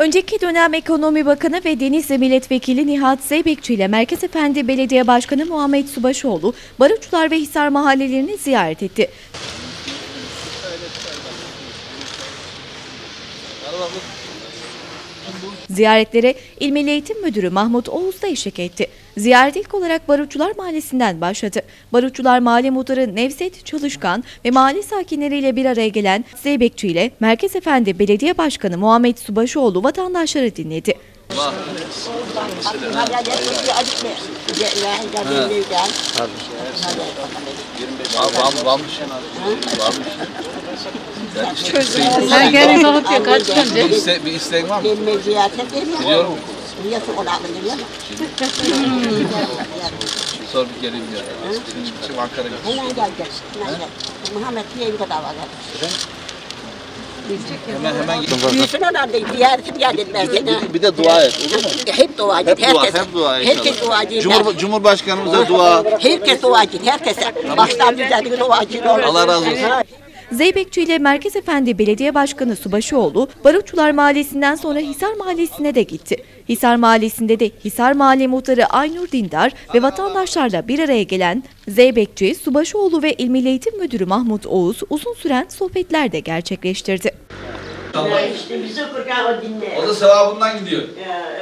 Önceki dönem Ekonomi Bakanı ve Denizli Milletvekili Nihat Zeybekçi ile Merkez Efendi Belediye Başkanı Muhammed Subaşoğlu, Barutçular ve Hisar mahallelerini ziyaret etti. Ziyaretlere İl Milli Eğitim Müdürü Mahmut Oğuz da eşlik etti. Ziyaret ilk olarak Barutçular Mahallesi'nden başladı. Barutçular Mahalle Muhtarı Nevzet Çalışkan ve mahalle sakinleriyle bir araya gelen Zeybekçi ile Merkez Efendi Belediye Başkanı Muhammed Subaşoğlu vatandaşları dinledi. Varmış. İsteğin, Sen gelin olup ya kaç önce. bir, iste, bir isteğin var mı? Gelme ziyarete gelmiyor. Biliyorum. Biliyorsun onu alın biliyor musun? Sonra bir geleyim ya. Şimdi çıkacağım Ankara'ya gideceğim. Hemen. Hemen gel. Muhammed diye bir kadar var. Hemen hemen gideceğim. Büyüsün da ziyaretim geldi ben gene. Bir de dua et olur mu? Hep dua edin. Hep dua, herkes, hep dua Herkes dua edin. Cumhur, Cumhurbaşkanımıza dua. Herkes dua edin. Herkese. Baştan düzeltin dua edin. Allah razı olsun. Zeybekçi ile Merkez Efendi Belediye Başkanı Subaşıoğlu, Barutçular Mahallesi'nden sonra Hisar Mahallesi'ne de gitti. Hisar Mahallesi'nde de Hisar Mahalle Muhtarı Aynur Dindar ve vatandaşlarla bir araya gelen Zeybekçi, Subaşıoğlu ve İl Milli Eğitim Müdürü Mahmut Oğuz uzun süren sohbetler de gerçekleştirdi. İşte bizi kurgan o dinle. O da sevabından gidiyor. Ya.